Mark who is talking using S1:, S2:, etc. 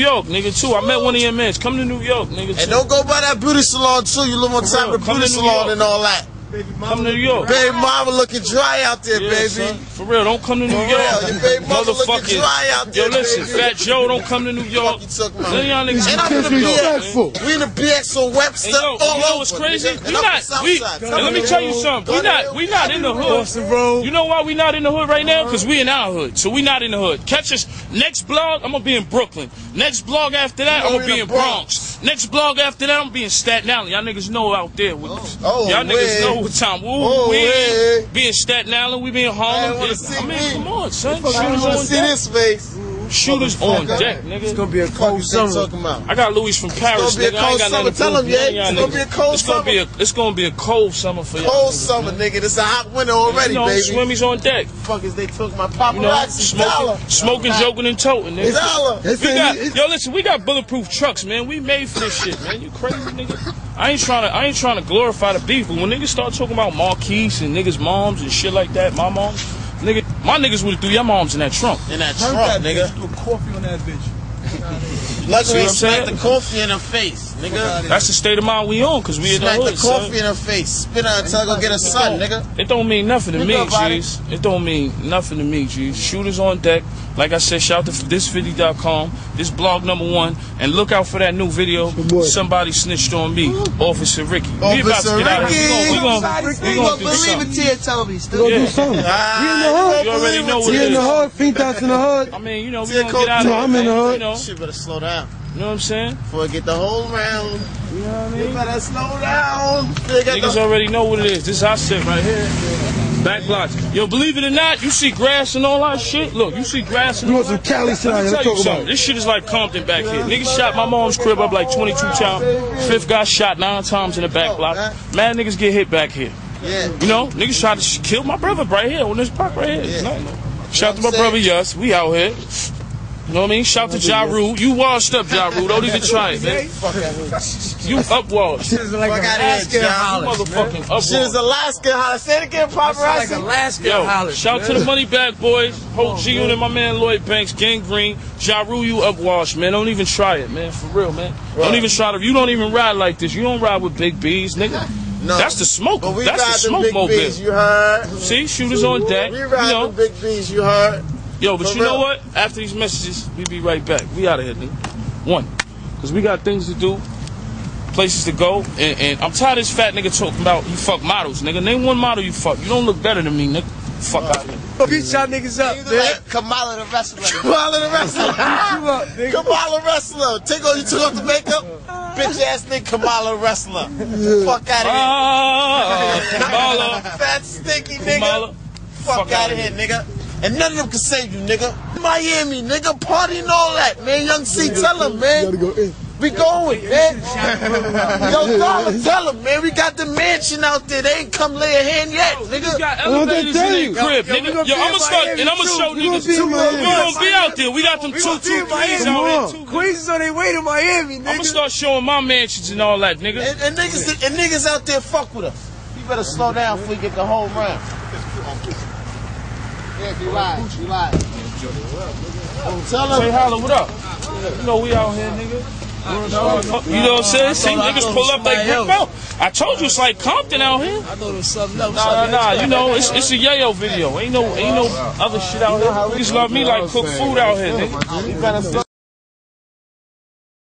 S1: York, nigga, too. I met one of your mans. Come to New York, nigga, too.
S2: And don't go by that beauty salon too. You live on top of the beauty salon and all that.
S1: Come to New York.
S2: Baby mama looking dry out there,
S1: Yeah,
S2: baby.
S1: son. For real, don't come to New
S2: For
S1: York.
S2: real, your baby mama looking dry out
S1: Yo, listen,
S2: baby.
S1: Fat Joe, don't come to New York.
S2: Fuck you talking about?
S1: None of y'all niggas
S2: And I'm in the
S1: New York. man.
S3: Disrespectful.
S2: We in the BX on Webster
S1: And yo,
S2: all
S1: you know
S2: over.
S1: what's crazy? We
S2: And
S1: not, we, and let me tell you something. We not, we not in the hood. You know why we not in the hood right now? Uh-huh. Because we in our hood. So we not in the hood. Catch us next blog, I'm gonna be in Brooklyn. Next blog after that, I'm gonna
S2: gonna
S1: be
S2: be
S1: in
S2: in
S1: Bronx. Next blog after that, I'm gonna be in Staten Island. Y'all niggas know out there. With,
S2: Oh,
S1: y'all oh,
S2: niggas
S1: know what time. Woo,
S2: Oh,
S1: we
S2: way.
S1: be in Staten Island, we be in Harlem.
S2: wanna see
S1: I mean,
S2: me.
S1: come on, son.
S2: I wanna see this face.
S1: Shooters on deck, nigga.
S3: It's gonna be a cold summer.
S2: talking about?
S1: I got Louis from Paris,
S2: gonna be a
S1: nigga. I
S2: cold
S1: ain't got
S2: summer.
S1: nothing to
S2: Tell
S1: prove
S2: him,
S1: to
S2: yeah.
S1: y'all
S2: It's gonna be a cold
S1: It's gonna be a,
S2: summer.
S1: it's gonna be a cold summer for y'all.
S2: Cold summer, nigga. It's a hot winter already,
S1: You know,
S2: baby.
S1: swimmies on deck.
S2: Fuckers, they took my
S1: You know,
S2: paparazzi dollar.
S1: smoking, smoking, joking, and toting, nigga.
S2: Dollar.
S3: They
S1: We got,
S3: it-
S1: yo, listen, we got bulletproof trucks, man. We made for this shit, man. You crazy, nigga? I ain't trying to, I ain't trying to glorify the beef, but when niggas start talking about Marquise and niggas' moms and shit like that, my moms, nigga, my niggas would have threw your moms in that trunk.
S2: In that
S3: Turn
S2: trunk,
S3: that
S2: nigga.
S3: bitch. Put coffee on that bitch.
S1: See
S2: Luckily, he
S1: I'm
S2: smacked the coffee in her face, nigga.
S1: That's the state of mind we on, cause we in the hood.
S2: Smack the coffee
S1: son.
S2: in her face. Spit on her until I go get a son, nigga.
S1: It don't mean nothing to
S2: Think
S1: me,
S2: about it.
S1: It don't mean nothing to me, G's. Shooters on deck. Like I said, shout to thisis50.com, this blog number one, and look out for that new video. Somebody snitched on me, Officer Ricky. we about
S2: Officer
S1: to get out of here.
S2: Ricky.
S1: We gonna, we gonna, we gonna do something.
S4: it tell me.
S3: We
S4: Still.
S3: gonna
S1: Yeah.
S3: do something.
S2: Ah,
S3: We in the hood.
S1: You already know what
S3: We
S1: it
S3: in the hood. Fiend that's in the hood.
S1: I mean, you know, we gonna get out of
S3: no. I'm in the hood.
S1: You know,
S2: Shit better slow down.
S1: You know what I'm saying?
S2: Before I get the whole round.
S1: You know what I mean?
S2: You better slow down. They got
S1: Niggas
S2: the-
S1: already know what it is. This is our shit right here. Back blocks. Yo, believe it or not, you see grass and all that shit. Look, you see grass and
S3: You
S1: all
S3: want some
S1: that.
S3: Cali shit
S1: Let me
S3: here?
S1: tell
S3: Let's
S1: you
S3: talk
S1: something.
S3: about it.
S1: This shit is like Compton back here. Niggas shot my mom's crib up like 22 times. Fif got shot nine times in the back oh, block. Mad niggas get hit back here.
S2: Yeah.
S1: You know, niggas tried to kill my brother right here on this block right here.
S2: Yeah.
S1: Nothing. Shout to my brother yes. We out here. You know what I mean? Shout to Ja Rule. You washed up, Ja Rule. Don't even try it, man. You upwashed. You
S3: Shit is like
S2: Fuck
S3: a
S2: outta here, John.
S1: motherfucking upwashed.
S2: Shit is Alaska. How say it again, paparazzi?
S3: Alaska
S1: Yo, shout to the money back boys, Hope oh, G Unit, and my man Lloyd Banks, Gang Green, Ja Rule, you upwash, man. Don't even try it, man. For real, man. Don't even try to. You don't even ride like this. You don't ride with big B's, nigga.
S2: No.
S1: That's the smoke.
S2: But we
S1: That's the
S2: ride them
S1: smoke
S2: big
S1: mobile.
S2: B's, you heard?
S1: See, shooters on deck.
S2: We
S1: You
S2: ride
S1: know,
S2: them big B's, you heard?
S1: Yo, but
S2: For
S1: you know what? After these messages, we be right back. We out of here, nigga. One, because we got things to do, places to go, and, and I'm tired of this fat nigga talking about you fuck models, nigga. Name one model you fuck. You don't look better than me, nigga. Fuck out of here.
S3: Beat y'all niggas up,
S2: You look
S3: man.
S2: like Kamala the wrestler. Kamala the wrestler. Kamala wrestler. Take off, you took off the makeup? Bitch ass nigga Kamala wrestler. Fuck out of
S1: Ah, Kamala.
S2: here. Fat stinky nigga.
S1: Kamala.
S2: Fuck,
S1: Fuck
S2: out of here, nigga. And none of them can save you, nigga. Miami, nigga, party and all that, man. Young C, tell him,
S3: Gotta
S2: man.
S3: go in.
S2: We going, man. Yo, Dollar, tell him, man. We got the mansion out there. They ain't come lay a hand yet,
S1: You
S2: nigga.
S1: got
S3: What they
S1: elevators
S3: tell
S1: in
S3: you?
S1: their crib,
S3: Yo,
S1: nigga.
S3: gonna
S1: Yo, I'm gonna start,
S3: Miami
S1: and I'm gonna show
S3: We gonna
S1: niggas.
S3: be in
S1: We
S3: Miami.
S1: gonna be out there. We got them
S3: We
S1: two,
S3: gonna
S1: two,
S3: in
S1: out
S3: Come
S1: here
S3: on.
S1: too.
S3: Queens is on their way to Miami, nigga.
S1: I'm gonna start showing my mansions and all that, nigga.
S2: And, and niggas and niggas out there fuck with us. You better slow down before you get the whole round. Yeah, you lied. You lied. Tell
S1: Say holla, what up? You know we out here, nigga. You know what I'm saying? See, niggas pull up like Brick Bell. I told you it's like Compton out here.
S4: I thought it was something else.
S1: Nah, nah, nah. You know, it's it's a yayo video. Ain't no ain't no other shit out here. Niggas love me like cook food out here, nigga.
S2: You better slow